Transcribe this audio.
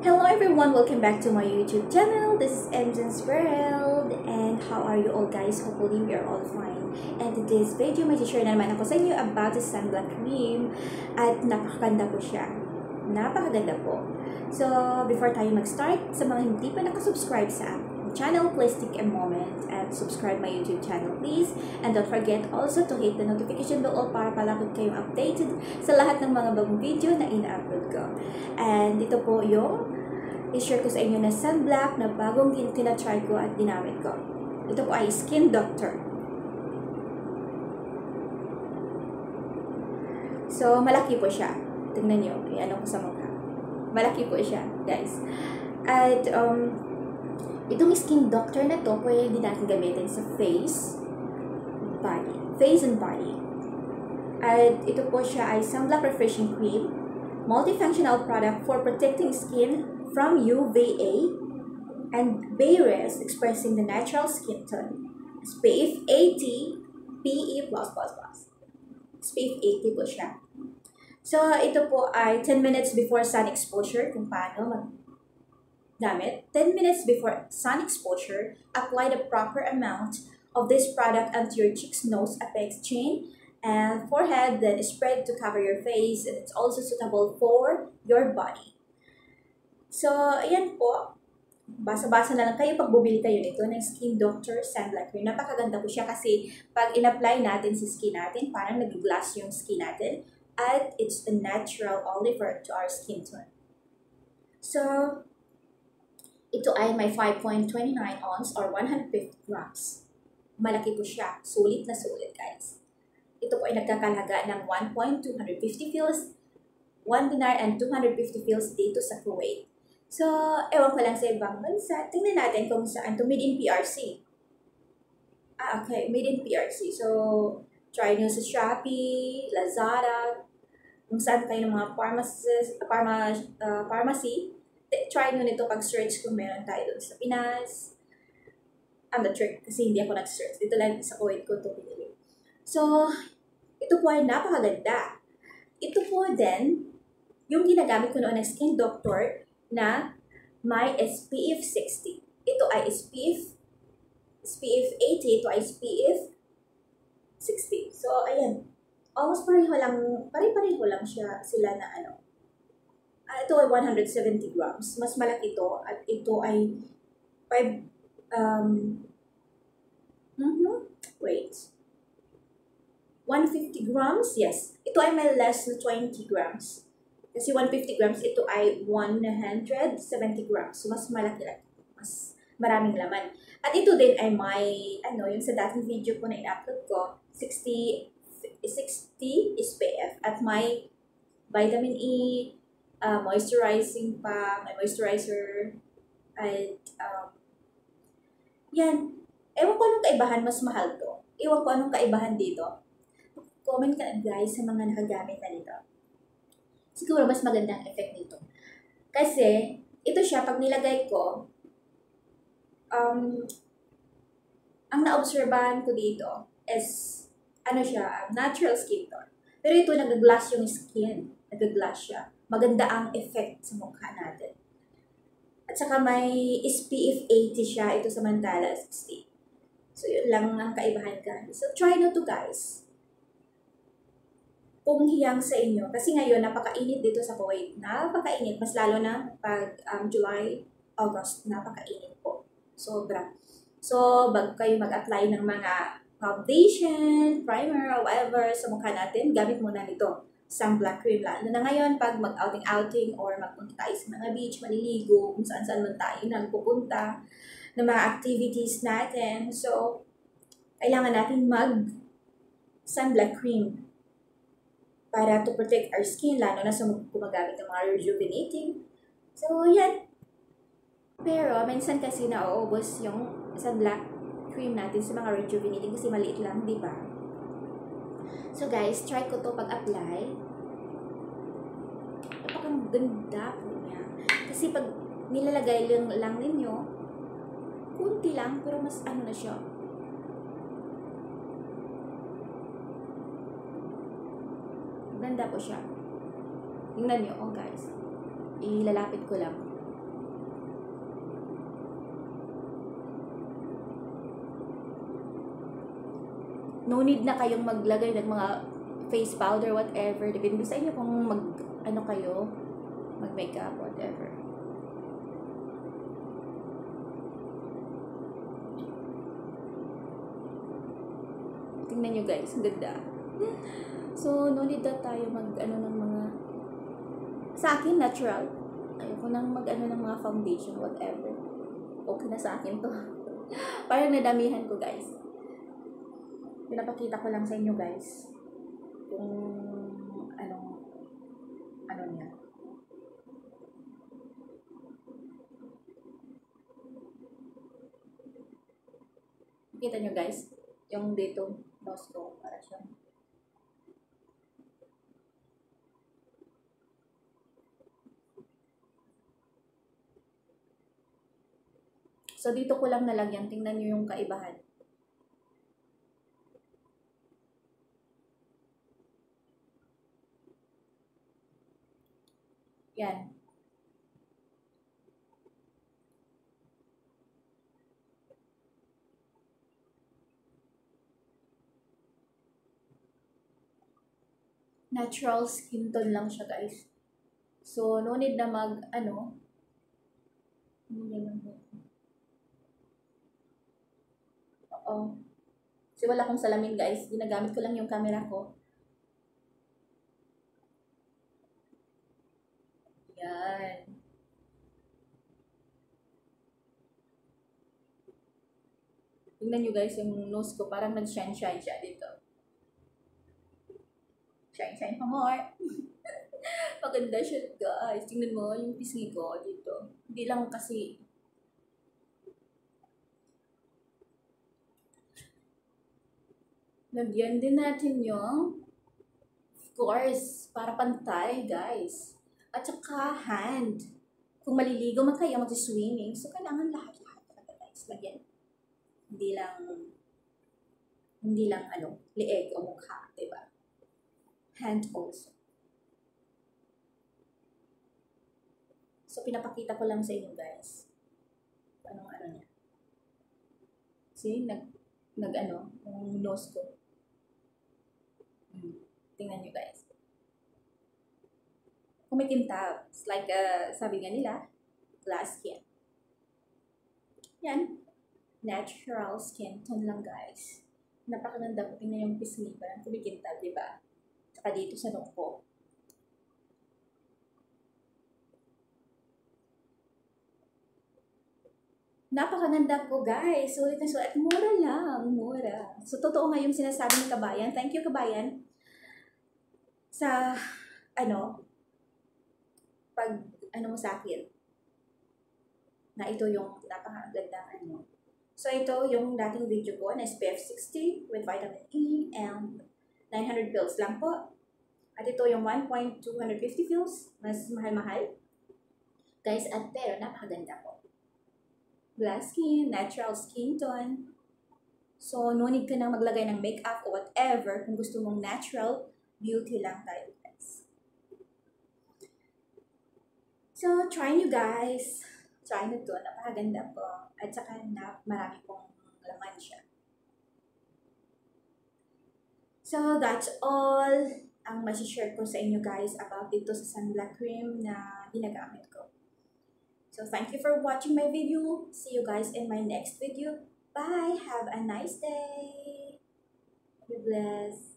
Hello everyone, welcome back to my YouTube channel. This is Engine's World and how are you all guys? Hopefully we are all fine. And today's video, may share na naman ako sa inyo about the sunblock cream at napakaganda po siya. Napakaganda po. So, before tayo mag-start, sa mga hindi pa nakasubscribe sa channel, please take a moment and subscribe my YouTube channel please. And don't forget also to hit the notification bell para palagod kayong updated sa lahat ng mga bagong video na ina-upload ko. And ito po yung i-share ko sa inyo na sunblock na bagong tin- tinatry ko at ginamit ko. Ito po ay Skin Doctor. So, malaki po siya. Tingnan nyo, i-ano ko sa mukha. Malaki po siya, guys. At, um, itong Skin Doctor na to, pwede natin gamitin sa face, body, face and body. At ito po siya ay Sunblock Refreshing Cream, multifunctional product for protecting skin from UVA and Bay expressing the natural skin tone. SPF 80 PE+++. SPF 80 po siya. So, ito po ay 10 minutes before sun exposure kung paano mag gamit. 10 minutes before sun exposure, apply the proper amount of this product onto your cheeks, nose, apex, chin, and forehead, then spread to cover your face, and it's also suitable for your body. So, ayan po. Basa-basa na lang kayo pag bumili kayo nito ng Skin Doctor Sunblock Cream. Napakaganda po siya kasi pag in-apply natin sa skin natin, parang nag-glass yung skin natin. At it's a natural for to our skin tone. So, ito ay may 5.29 ounce or 150 grams. Malaki po siya. Sulit na sulit, guys. Ito po ay nagkakalaga ng 1.250 fils, 1 dinar and 250 fils dito sa Kuwait. So, ewan ko lang sa ibang bansa. Tingnan natin kung saan to made in PRC. Ah, okay. Made in PRC. So, try nyo sa Shopee, Lazada, kung saan kayo ng mga pharmacies, pharma, uh, pharmacy. Try nyo nito pag-search kung meron tayo doon sa Pinas. I'm not sure kasi hindi ako nag-search. Dito lang sa Kuwait ko ito pinili. So, ito po ay napakaganda. Ito po din, yung ginagamit ko noon ng skin doctor na may SPF 60. Ito ay SPF SPF 80, ito ay SPF 60. So, ayan. Almost pareho lang, pare-pareho lang siya sila na ano. Ah, ito ay 170 grams. Mas malaki ito at ito ay 5 um mhm, wait. 150 grams? Yes. Ito ay may less na 20 grams. Kasi 150 grams, ito ay 170 grams. So, mas malaki lang. Mas maraming laman. At ito din ay may, ano, yung sa dating video ko na in-upload ko, 60, 60 SPF. At may vitamin E, uh, moisturizing pa, may moisturizer, at, um, yan. Ewan ko anong kaibahan, mas mahal to. Ewan ko anong kaibahan dito. Comment ka guys sa mga nakagamit na nito siguro mas maganda ang effect nito. Kasi, ito siya, pag nilagay ko, um, ang naobserbahan ko dito is, ano siya, natural skin tone. Pero ito, nag-glass yung skin. Nag-glass siya. Maganda ang effect sa mukha natin. At saka may SPF 80 siya. Ito samantala, 60. So, yun lang ang kaibahan guys. So, try na to guys kung hiyang sa inyo. Kasi ngayon, napakainit dito sa Kuwait. Napakainit. Mas lalo na pag um, July, August, napakainit po. Sobra. So, bago kayo mag-apply ng mga foundation, primer, or whatever sa mukha natin, gamit muna nito. Sunblock cream. Lalo na ngayon, pag mag-outing-outing or magpunta tayo sa mga beach, maliligo, kung saan-saan man tayo nagpupunta, ng mga activities natin. So, kailangan natin mag sunblock cream para to protect our skin, lalo na sa gumagamit ng mga rejuvenating. So, yan. Pero, minsan kasi nauubos yung sa black cream natin sa mga rejuvenating kasi maliit lang, di ba? So, guys, try ko to pag-apply. Napakang ganda po niya. Kasi pag nilalagay lang, lang ninyo, kunti lang, pero mas ano na siya, Ganda po siya. Tingnan nyo, oh guys. Ilalapit ko lang. No need na kayong maglagay ng mga face powder, whatever. Depende sa inyo kung mag, ano kayo, mag-makeup, whatever. Tingnan nyo guys, ang ganda. So, no need na tayo mag, ano ng mga, sa akin, natural. Ayoko nang mag, ano ng mga foundation, whatever. Okay na sa akin to. Parang nadamihan ko guys. Pinapakita ko lang sa inyo guys. Kung, anong, ano niya. Kita nyo guys, yung dito, nose ko, para siyang So, dito ko lang nalagyan. Tingnan nyo yung kaibahan. Yan. Natural skin tone lang siya, guys. So, no need na mag, ano, hindi lang Oo. Kasi wala akong salamin, guys. Ginagamit ko lang yung camera ko. Yan. Tingnan nyo guys, yung nose ko parang nag-shine-shine siya dito. Shine-shine pa more. Maganda siya guys. Tingnan mo yung pisngi ko dito. Hindi lang kasi Lagyan din natin yung, course, para pantay, guys. At saka hand. Kung maliligo man kayo mag-swimming, so kailangan lahat-lahat talaga, guys. Lagyan. Hindi lang, hindi lang ano, leeg o mukha, diba? Hand also. So, pinapakita ko lang sa inyo, guys. Anong ano niya. See, nag, nag ano, yung nose ko. Tingnan nyo guys. Kumikintab. It's like, uh, sabi nga nila, glass skin. Yan. Natural skin tone lang guys. Napakaganda ko. Tingnan yung pisngi. Parang kumikintab, di ba? Tsaka dito sa ko. Napakaganda po guys. Sulit na sulit. Mura lang. Mura. So, totoo nga yung sinasabi ni Kabayan. Thank you, Kabayan. Sa, ano, pag, ano mo sa akin, na ito yung napakaganda, ano. So, ito yung dating video ko na SPF 60 with vitamin E and 900 pills lang po. At ito yung 1.250 pills. Mas mahal-mahal. Guys, at pero napakaganda po glass skin, natural skin tone. So, no need ka na maglagay ng makeup o whatever kung gusto mong natural beauty lang tayo, guys. So, try nyo guys. Try nyo to. Napakaganda po. At saka na, marami pong laman siya. So, that's all ang masishare ko sa inyo guys about dito sa sunblock cream na ginagamit ko. So thank you for watching my video. See you guys in my next video. Bye. Have a nice day. Be blessed.